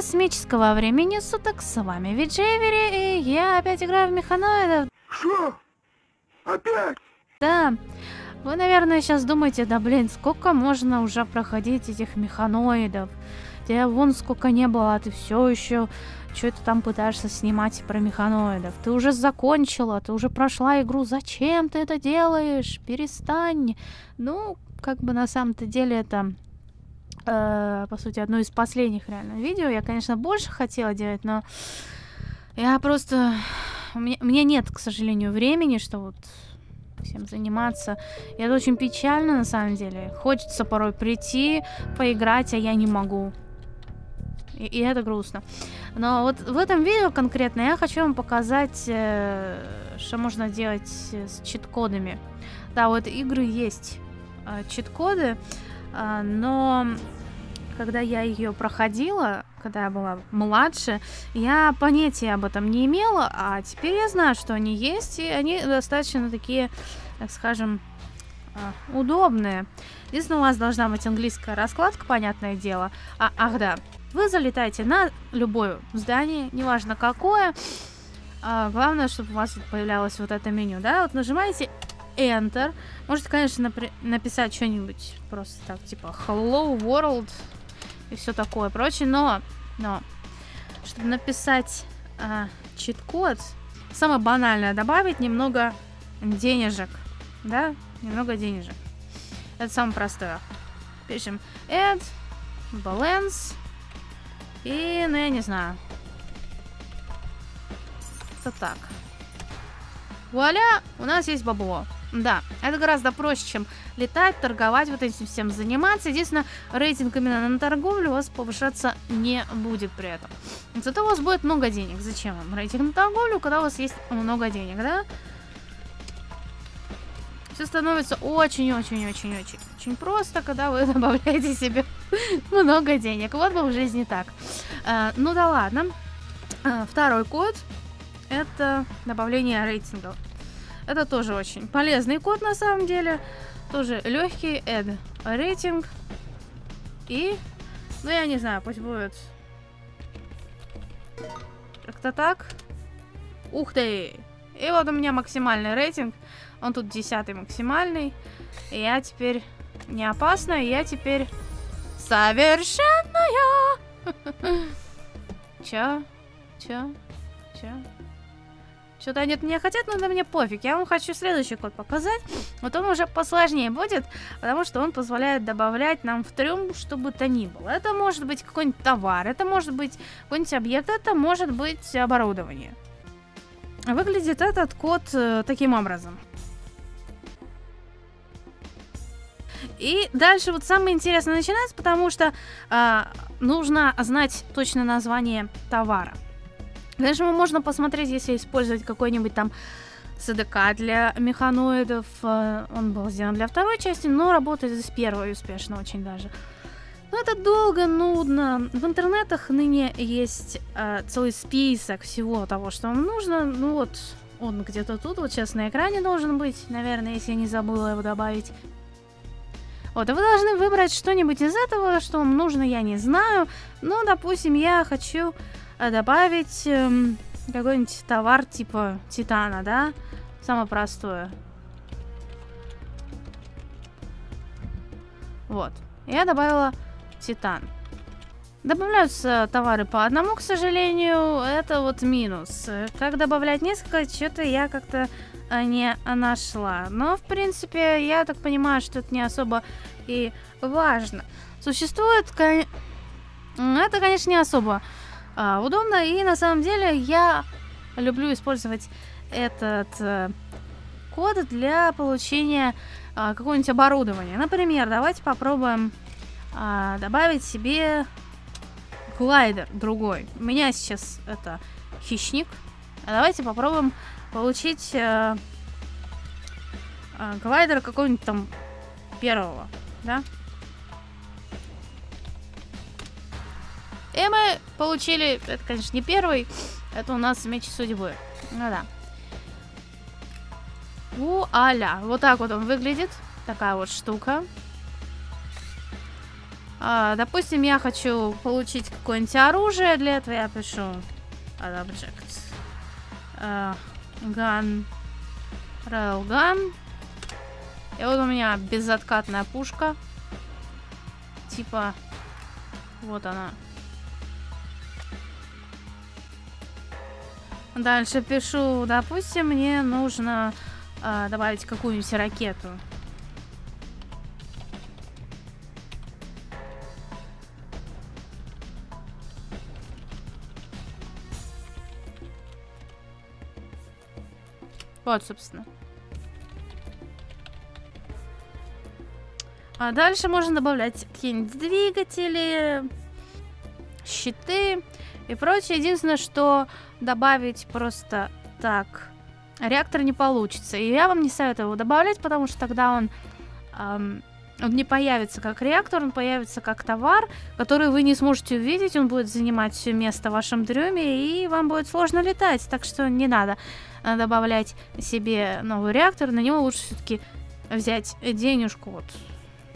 космического времени суток, с вами Виджевери, и я опять играю в механоидов. Что? Опять? Да, вы, наверное, сейчас думаете, да блин, сколько можно уже проходить этих механоидов? Тебя вон сколько не было, а ты все еще что ты там пытаешься снимать про механоидов? Ты уже закончила, ты уже прошла игру. Зачем ты это делаешь? Перестань. Ну, как бы на самом-то деле это э, по сути, одно из последних реально видео. Я, конечно, больше хотела делать, но я просто... У меня нет, к сожалению, времени, что вот всем заниматься. И это очень печально, на самом деле. Хочется порой прийти, поиграть, а я не могу. И, и это грустно. Но вот в этом видео конкретно я хочу вам показать, э, что можно делать с чит-кодами. Да, вот игры есть э, чит-коды, э, но когда я ее проходила, когда я была младше, я понятия об этом не имела, а теперь я знаю, что они есть, и они достаточно такие, так скажем, а, удобные. Единственное, у вас должна быть английская раскладка, понятное дело. А, ах да, вы залетаете на любое здание, неважно какое. А, главное, чтобы у вас появлялось вот это меню, да? Вот нажимаете Enter. Можете, конечно, написать что-нибудь просто так, типа Hello World и все такое прочее, но, но, чтобы написать а, чит-код, самое банальное добавить немного денежек, да, немного денежек. Это самое простое. Пишем add, balance и, ну, я не знаю. Это так. Вуаля, у нас есть бабло. Да, это гораздо проще, чем летать, торговать, вот этим всем заниматься. Единственное, рейтинг именно на торговлю у вас повышаться не будет при этом. Зато у вас будет много денег. Зачем вам рейтинг на торговлю, когда у вас есть много денег, да? Все становится очень-очень-очень-очень очень просто, когда вы добавляете себе много денег. Вот бы в жизни так. А, ну да ладно. А, второй код это добавление рейтингов. Это тоже очень полезный код на самом деле. Тоже легкий, add рейтинг. И, ну я не знаю, пусть будет как-то так. Ух ты! И вот у меня максимальный рейтинг. Он тут десятый максимальный. И я теперь не опасна, и я теперь совершенная. Чё? Чё? Чё? Что-то они меня хотят, но на мне пофиг. Я вам хочу следующий код показать. Вот он уже посложнее будет, потому что он позволяет добавлять нам в трюм, что бы то ни было. Это может быть какой-нибудь товар, это может быть какой-нибудь объект, это может быть оборудование. Выглядит этот код э, таким образом. И дальше вот самое интересное начинается, потому что э, нужно знать точно название товара. Дальше можно посмотреть, если использовать какой-нибудь там СДК для механоидов. Э, он был сделан для второй части, но работает с первой успешно очень даже. Но это долго, нудно. В интернетах ныне есть э, целый список всего того, что вам нужно. Ну вот, он где-то тут, вот сейчас на экране должен быть, наверное, если я не забыла его добавить. Вот, и вы должны выбрать что-нибудь из этого, что вам нужно, я не знаю. Но, допустим, я хочу добавить эм, какой-нибудь товар типа титана, да? Самое простое. Вот. Я добавила титан. Добавляются товары по одному, к сожалению, это вот минус. Как добавлять несколько, что-то я как-то а, не нашла. Но, в принципе, я так понимаю, что это не особо и важно. Существует... Это, конечно, не особо а, удобно. И на самом деле я люблю использовать этот э, код для получения а, какого-нибудь оборудования. Например, давайте попробуем а, добавить себе глайдер другой. У меня сейчас это хищник. А давайте попробуем получить э, э, глайдер какого-нибудь там первого, да? И мы получили, это, конечно, не первый, это у нас меч судьбы. Ну да. Вуаля. Вот так вот он выглядит. Такая вот штука. А, допустим, я хочу получить какое-нибудь оружие, для этого я пишу object. Uh, gun. И вот у меня безоткатная пушка. Типа, вот она. Дальше пишу, допустим, мне нужно э, добавить какую-нибудь ракету. Вот, собственно. А дальше можно добавлять какие-нибудь двигатели, щиты и прочее. Единственное, что добавить просто так реактор не получится. И я вам не советую его добавлять, потому что тогда он, эм, он не появится как реактор, он появится как товар, который вы не сможете увидеть, он будет занимать все место в вашем дрюме, и вам будет сложно летать. Так что не надо э, добавлять себе новый реактор, на него лучше все-таки взять денежку вот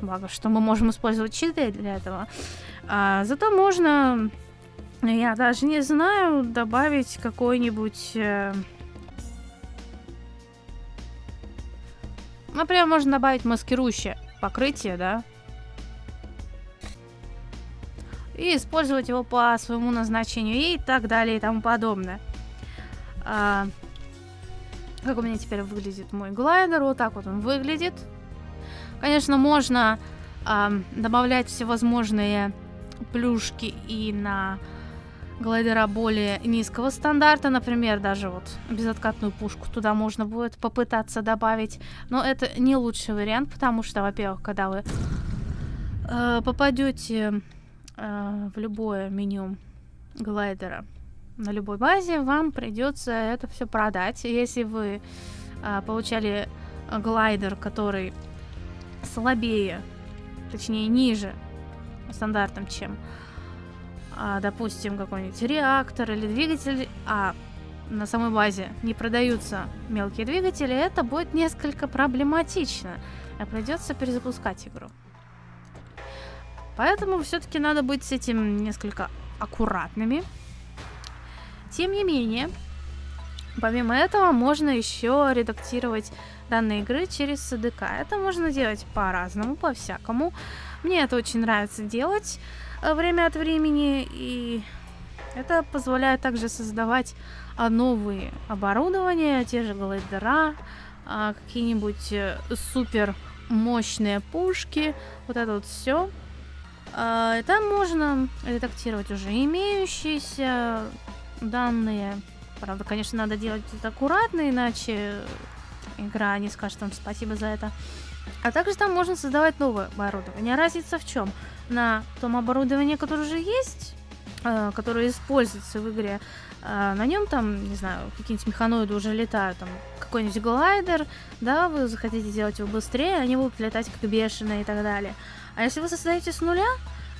Благо, что мы можем использовать читы для этого. А, зато можно, я даже не знаю, добавить какой-нибудь... Э... Например, можно добавить маскирующее покрытие, да? И использовать его по своему назначению и так далее и тому подобное. А, как у меня теперь выглядит мой глайдер? Вот так вот он выглядит. Конечно, можно э, добавлять всевозможные плюшки и на глайдера более низкого стандарта, например, даже вот безоткатную пушку туда можно будет попытаться добавить, но это не лучший вариант, потому что, во-первых, когда вы э, попадете э, в любое меню глайдера на любой базе, вам придется это все продать. Если вы э, получали глайдер, который слабее, точнее ниже стандартом, чем, а, допустим, какой-нибудь реактор или двигатель, а на самой базе не продаются мелкие двигатели, это будет несколько проблематично. А придется перезапускать игру. Поэтому все-таки надо быть с этим несколько аккуратными. Тем не менее, помимо этого, можно еще редактировать данной игры через SDK. Это можно делать по-разному, по-всякому. Мне это очень нравится делать время от времени, и это позволяет также создавать а, новые оборудования, те же глайдера, а, какие-нибудь э, супер мощные пушки, вот это вот все. А, там можно редактировать уже имеющиеся данные. Правда, конечно, надо делать это аккуратно, иначе игра не скажет вам спасибо за это. А также там можно создавать новое оборудование. Разница в чем? На том оборудовании, которое уже есть, э, которое используется в игре, э, на нем там, не знаю, какие-нибудь механоиды уже летают, там какой-нибудь глайдер, да, вы захотите сделать его быстрее, они будут летать как бешеные и так далее. А если вы создаете с нуля,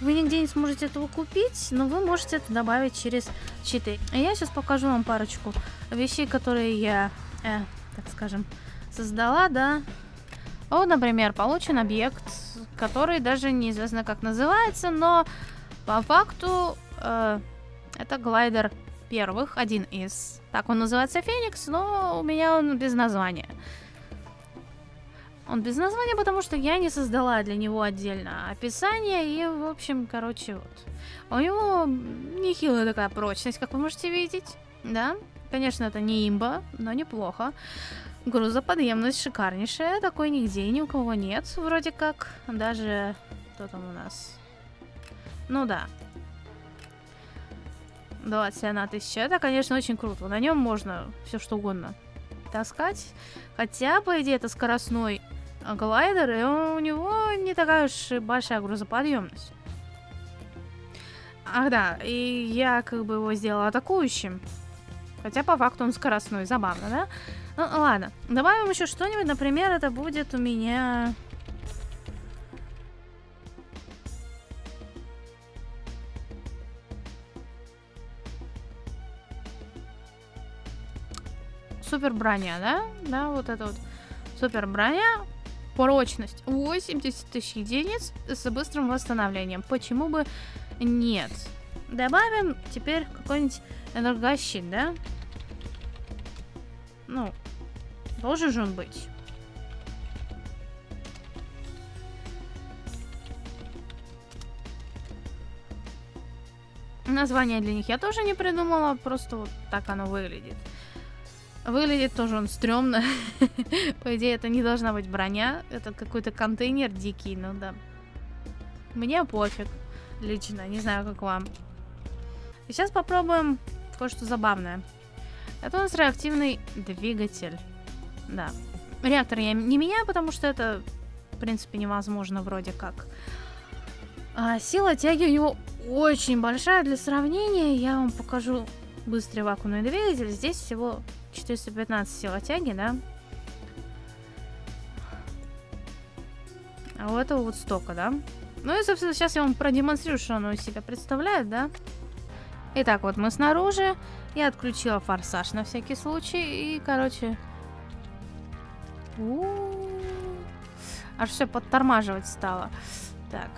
вы нигде не сможете этого купить, но вы можете это добавить через читы. И я сейчас покажу вам парочку вещей, которые я, э, так скажем, создала, да. Вот, например, получен объект, который даже неизвестно как называется, но по факту э, это глайдер первых, один из. Так он называется Феникс, но у меня он без названия. Он без названия, потому что я не создала для него отдельно описание, и, в общем, короче, вот. У него нехилая такая прочность, как вы можете видеть, да? Конечно, это не имба, но неплохо. Грузоподъемность шикарнейшая, такой нигде ни у кого нет, вроде как. Даже... Кто там у нас? Ну да. 21 тысяча. Это, конечно, очень круто. На нем можно все что угодно таскать. Хотя, по идее, это скоростной глайдер, и у него не такая уж большая грузоподъемность. Ах да, и я как бы его сделала атакующим. Хотя по факту он скоростной, забавно, да? Ну, ладно. Добавим еще что-нибудь. Например, это будет у меня... Супер броня, да? Да, вот это вот. Супер броня. Прочность 80 тысяч единиц с быстрым восстановлением. Почему бы нет? Добавим теперь какой-нибудь энергощит, да? Ну, должен же он быть. Название для них я тоже не придумала, просто вот так оно выглядит. Выглядит тоже он стрёмно. По идее, это не должна быть броня. Это какой-то контейнер дикий, ну да. Мне пофиг. Лично, не знаю, как вам. И сейчас попробуем кое-что забавное. Это у нас реактивный двигатель. Да. Реактор я не меняю, потому что это, в принципе, невозможно вроде как. А сила тяги у него очень большая. Для сравнения я вам покажу быстрый вакуумный двигатель. Здесь всего 415 сила тяги, да? А у этого вот столько, да? Ну и, собственно, сейчас я вам продемонстрирую, что оно из себя представляет, да? Итак, вот мы снаружи. Я отключила форсаж на всякий случай. И, короче... У -у. Аж все подтормаживать стало. Так.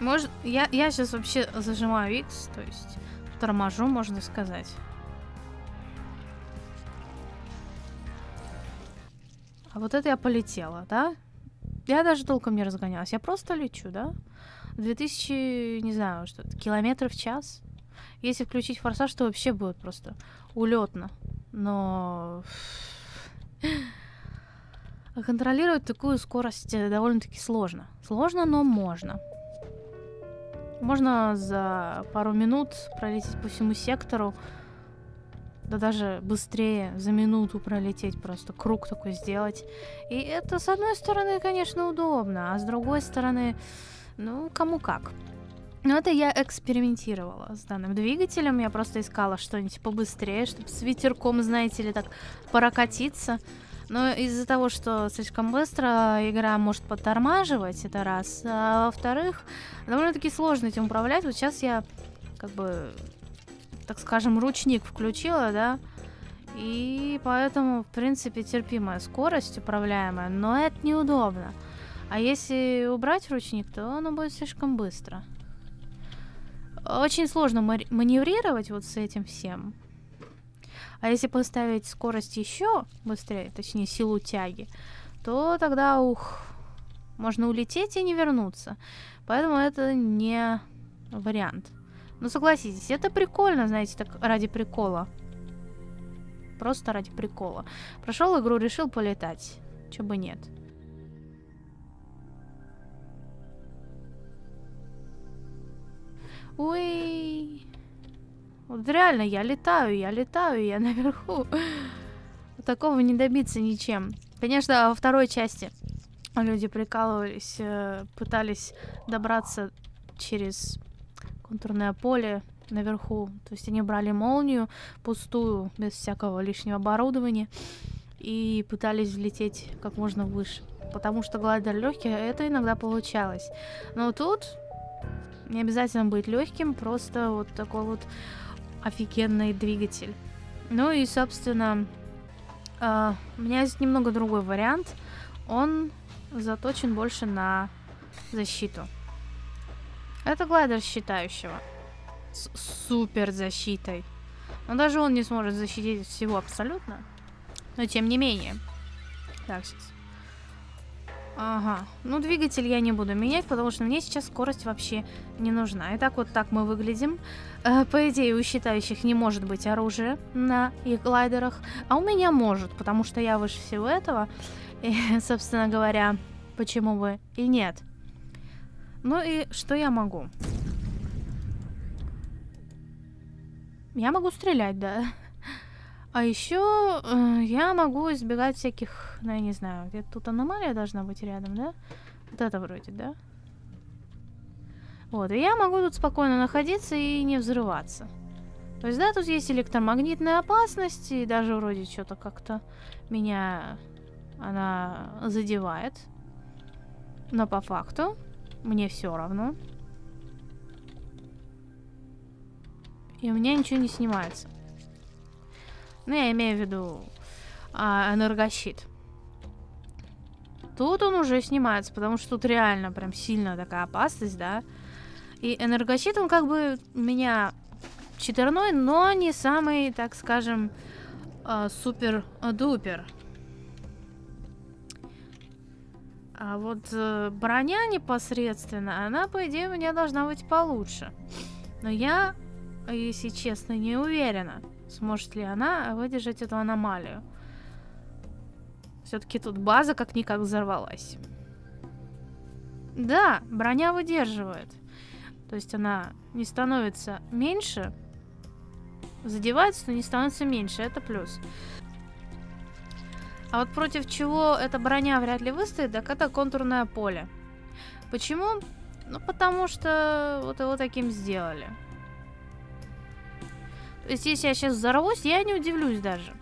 Может, я, я сейчас вообще зажимаю X, то есть торможу, можно сказать. А вот это я полетела, да? Я даже толком не разгонялась. Я просто лечу, да? 2000, не знаю, что километров в час. Если включить форсаж, то вообще будет просто улетно. Но контролировать такую скорость э, довольно-таки сложно. Сложно, но можно. Можно за пару минут пролететь по всему сектору, да даже быстрее, за минуту пролететь, просто круг такой сделать. И это, с одной стороны, конечно, удобно, а с другой стороны, ну, кому как. Но это я экспериментировала с данным двигателем, я просто искала что-нибудь побыстрее, чтобы с ветерком, знаете ли, так прокатиться. Но из-за того, что слишком быстро игра может подтормаживать, это раз. А во-вторых, довольно-таки сложно этим управлять. Вот сейчас я как бы так скажем, ручник включила, да, и поэтому, в принципе, терпимая скорость, управляемая, но это неудобно. А если убрать ручник, то оно будет слишком быстро. Очень сложно маневрировать вот с этим всем. А если поставить скорость еще быстрее, точнее силу тяги, то тогда, ух, можно улететь и не вернуться. Поэтому это не вариант. Ну согласитесь, это прикольно, знаете, так ради прикола. Просто ради прикола. Прошел игру, решил полетать. Чё бы нет. Ой. Вот реально, я летаю, я летаю, я наверху. Такого не добиться ничем. Конечно, во второй части люди прикалывались, э, пытались добраться через контурное поле наверху. То есть они брали молнию пустую, без всякого лишнего оборудования, и пытались взлететь как можно выше. Потому что глайдер легкий, это иногда получалось. Но тут не обязательно быть легким, просто вот такой вот офигенный двигатель. Ну и, собственно, э, у меня есть немного другой вариант. Он заточен больше на защиту. Это глайдер считающего. С супер защитой. Но даже он не сможет защитить всего абсолютно. Но тем не менее. Так, сейчас. Ага. Ну, двигатель я не буду менять, потому что мне сейчас скорость вообще не нужна. Итак, вот так мы выглядим. Э, по идее, у считающих не может быть оружия на их глайдерах. А у меня может, потому что я выше всего этого. И, собственно говоря, почему бы и нет. Ну и что я могу? Я могу стрелять, да. А еще э, я могу избегать всяких, ну я не знаю, где тут аномалия должна быть рядом, да? Вот это вроде, да? Вот, и я могу тут спокойно находиться и не взрываться. То есть, да, тут есть электромагнитная опасность, и даже вроде что-то как-то меня она задевает. Но по факту мне все равно. И у меня ничего не снимается. Ну, я имею в виду а, энергощит. Тут он уже снимается, потому что тут реально прям сильно такая опасность, да. И энергощит, он как бы у меня четверной, но не самый, так скажем, э, супер-дупер. А вот э, броня непосредственно, она, по идее, у меня должна быть получше. Но я, если честно, не уверена, сможет ли она выдержать эту аномалию. Все-таки тут база как-никак взорвалась. Да, броня выдерживает. То есть она не становится меньше, задевается, но не становится меньше. Это плюс. А вот против чего эта броня вряд ли выстоит, так это контурное поле. Почему? Ну, потому что вот его таким сделали. Если я сейчас взорвусь, я не удивлюсь даже.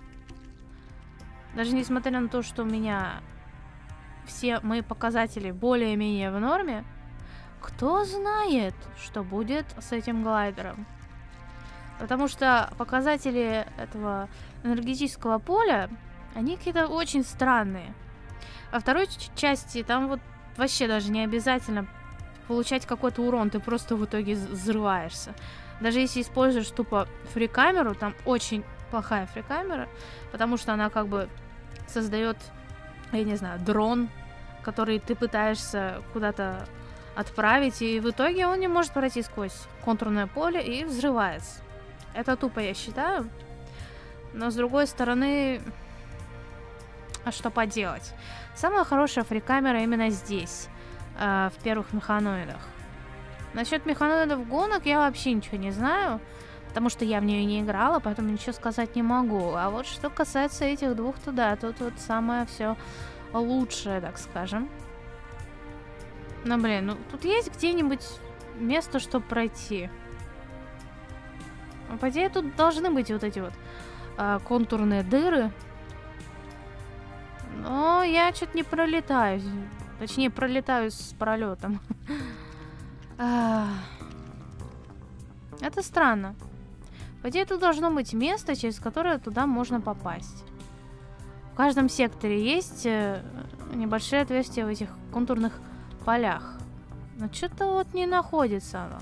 Даже несмотря на то, что у меня все мои показатели более-менее в норме, кто знает, что будет с этим глайдером. Потому что показатели этого энергетического поля, они какие-то очень странные. Во второй части там вот вообще даже не обязательно получать какой-то урон, ты просто в итоге взрываешься. Даже если используешь тупо фрикамеру, там очень плохая фрикамера, потому что она как бы создает, я не знаю, дрон, который ты пытаешься куда-то отправить, и в итоге он не может пройти сквозь контурное поле и взрывается. Это тупо, я считаю. Но с другой стороны, а что поделать? Самая хорошая фрикамера именно здесь, э, в первых механоидах. Насчет механоидов гонок я вообще ничего не знаю потому что я в нее не играла, поэтому ничего сказать не могу. А вот что касается этих двух, то да, тут вот самое все лучшее, так скажем. Ну, блин, ну тут есть где-нибудь место, чтобы пройти? Ну, по идее, тут должны быть вот эти вот э, контурные дыры. Но я что-то не пролетаю. Точнее, пролетаю с пролетом. Это странно. По идее, тут должно быть место, через которое туда можно попасть. В каждом секторе есть э, небольшие отверстия в этих контурных полях. Но что-то вот не находится оно.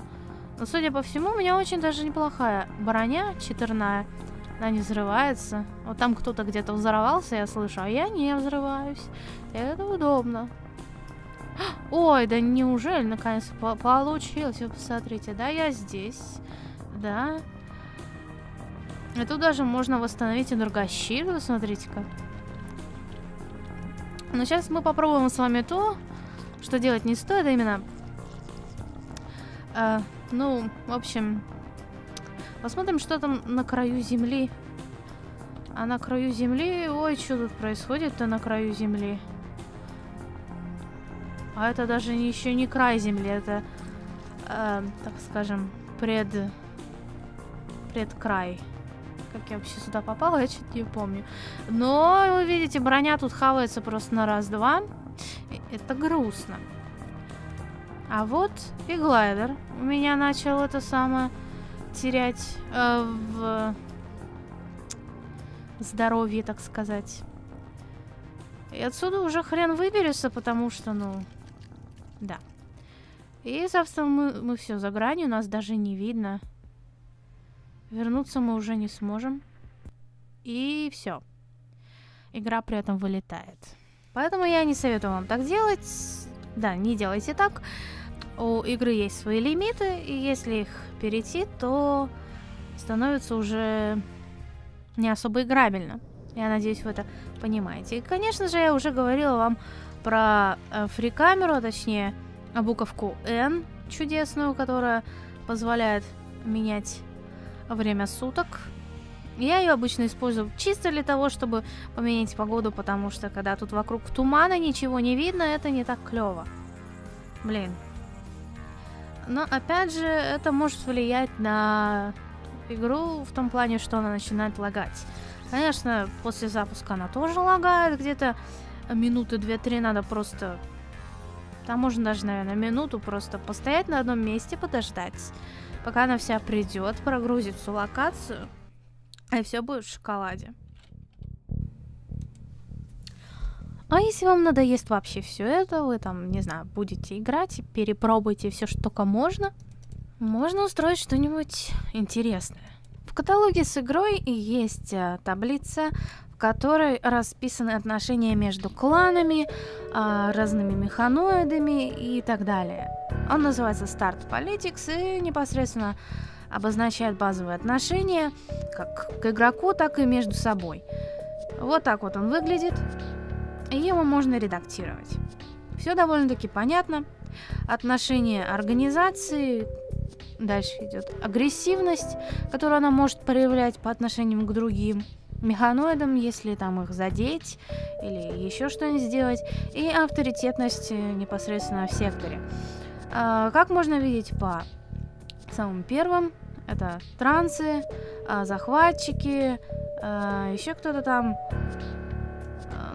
Но, судя по всему, у меня очень даже неплохая броня четырная. Она не взрывается. Вот там кто-то где-то взорвался, я слышу, а я не взрываюсь. Это удобно. Ой, да неужели наконец по получилось? Вы посмотрите, да, я здесь. Да, и тут даже можно восстановить энергощит, смотрите-ка. Но сейчас мы попробуем с вами то, что делать не стоит, а именно... Э, ну, в общем... Посмотрим, что там на краю земли. А на краю земли... Ой, что тут происходит-то на краю земли? А это даже еще не край земли, это, э, так скажем, пред... предкрай. Как я вообще сюда попала, я что-то не помню. Но, вы видите, броня тут хавается просто на раз-два. Это грустно. А вот и глайдер. У меня начал это самое терять э, в здоровье, так сказать. И отсюда уже хрен выберется, потому что, ну, да. И, собственно, мы, мы все за гранью, нас даже не видно. Вернуться мы уже не сможем. И все. Игра при этом вылетает. Поэтому я не советую вам так делать. Да, не делайте так. У игры есть свои лимиты, и если их перейти, то становится уже не особо играбельно. Я надеюсь, вы это понимаете. И, конечно же, я уже говорила вам про э, фрикамеру, точнее, буковку N чудесную, которая позволяет менять время суток. Я ее обычно использую чисто для того, чтобы поменять погоду, потому что когда тут вокруг тумана ничего не видно, это не так клево. Блин. Но опять же, это может влиять на игру в том плане, что она начинает лагать. Конечно, после запуска она тоже лагает, где-то минуты 2-3 надо просто... Там можно даже, наверное, минуту просто постоять на одном месте, подождать пока она вся придет, прогрузит всю локацию, и все будет в шоколаде. А если вам надоест вообще все это, вы там, не знаю, будете играть, перепробуйте все, что только можно, можно устроить что-нибудь интересное. В каталоге с игрой есть э, таблица, которой расписаны отношения между кланами, а, разными механоидами и так далее. Он называется Start Politics и непосредственно обозначает базовые отношения как к игроку, так и между собой. Вот так вот он выглядит, и его можно редактировать. Все довольно-таки понятно. Отношение организации, дальше идет агрессивность, которую она может проявлять по отношению к другим механоидам, если там их задеть или еще что-нибудь сделать, и авторитетность э, непосредственно в секторе. А, как можно видеть по самым первым, это трансы, а, захватчики, а, еще кто-то там.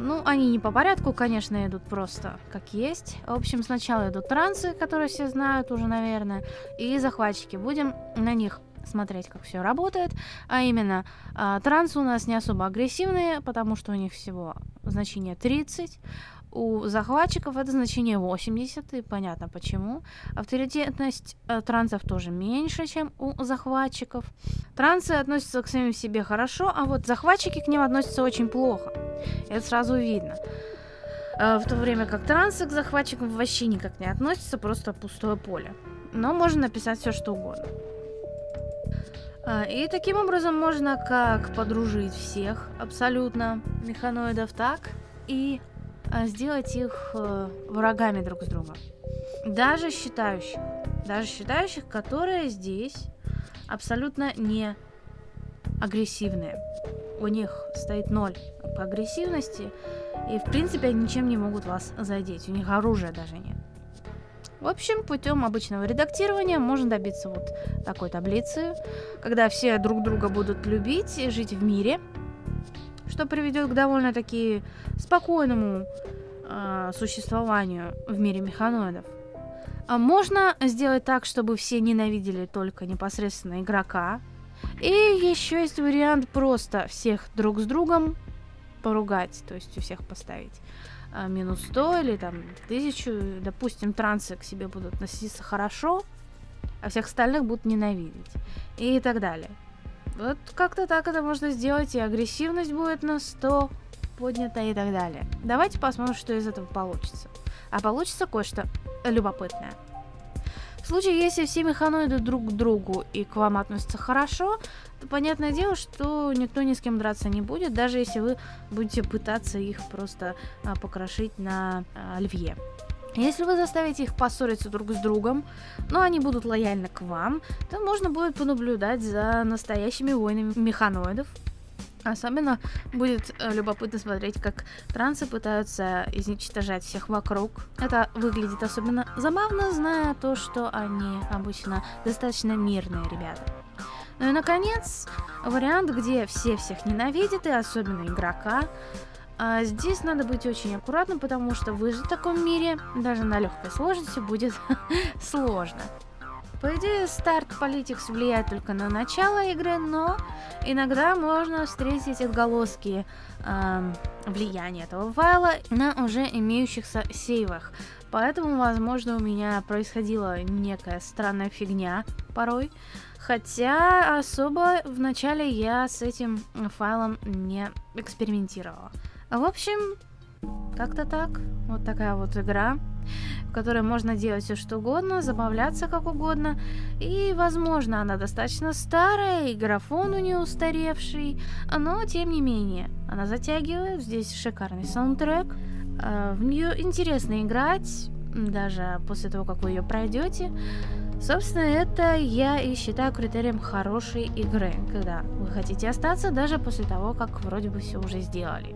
Ну, они не по порядку, конечно, идут просто как есть. В общем, сначала идут трансы, которые все знают уже, наверное, и захватчики. Будем на них смотреть, как все работает. А именно, э, трансы у нас не особо агрессивные, потому что у них всего значение 30. У захватчиков это значение 80, и понятно почему. Авторитетность э, трансов тоже меньше, чем у захватчиков. Трансы относятся к самим себе хорошо, а вот захватчики к ним относятся очень плохо. Это сразу видно. Э, в то время как трансы к захватчикам вообще никак не относятся, просто пустое поле. Но можно написать все что угодно. А, и таким образом можно как подружить всех абсолютно механоидов так и а, сделать их э, врагами друг с другом. Даже считающих. Даже считающих, которые здесь абсолютно не агрессивные. У них стоит ноль по агрессивности, и в принципе они ничем не могут вас задеть. У них оружия даже нет. В общем, путем обычного редактирования можно добиться вот такой таблицы, когда все друг друга будут любить и жить в мире, что приведет к довольно-таки спокойному э, существованию в мире механоидов. А можно сделать так, чтобы все ненавидели только непосредственно игрока. И еще есть вариант просто всех друг с другом поругать, то есть у всех поставить минус 100 или там 1000, допустим, трансы к себе будут относиться хорошо, а всех остальных будут ненавидеть. И так далее. Вот как-то так это можно сделать, и агрессивность будет на 100 поднята и так далее. Давайте посмотрим, что из этого получится. А получится кое-что любопытное. В случае, если все механоиды друг к другу и к вам относятся хорошо, то понятное дело, что никто ни с кем драться не будет, даже если вы будете пытаться их просто а, покрошить на а, льве. Если вы заставите их поссориться друг с другом, но они будут лояльны к вам, то можно будет понаблюдать за настоящими войнами механоидов, Особенно будет э, любопытно смотреть, как трансы пытаются изничтожать всех вокруг. Это выглядит особенно забавно, зная то, что они обычно достаточно мирные ребята. Ну и, наконец, вариант, где все всех ненавидят, и особенно игрока. А здесь надо быть очень аккуратным, потому что выжить в таком мире, даже на легкой сложности, будет сложно. По идее, старт Politics влияет только на начало игры, но иногда можно встретить отголоски э, влияния этого файла на уже имеющихся сейвах. Поэтому, возможно, у меня происходила некая странная фигня порой. Хотя особо вначале я с этим файлом не экспериментировала. В общем, как-то так. Вот такая вот игра, в которой можно делать все что угодно, забавляться как угодно. И, возможно, она достаточно старая, и графон у нее устаревший, но, тем не менее, она затягивает. Здесь шикарный саундтрек. А, в нее интересно играть, даже после того, как вы ее пройдете. Собственно, это я и считаю критерием хорошей игры, когда вы хотите остаться даже после того, как вроде бы все уже сделали.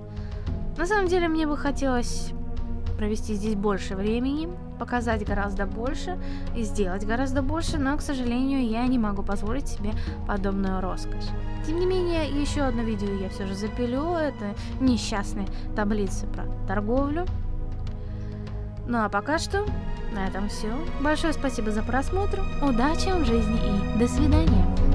На самом деле мне бы хотелось провести здесь больше времени, показать гораздо больше и сделать гораздо больше, но, к сожалению, я не могу позволить себе подобную роскошь. Тем не менее, еще одно видео я все же запилю, это несчастные таблицы про торговлю. Ну а пока что на этом все. Большое спасибо за просмотр, удачи вам в жизни и до свидания.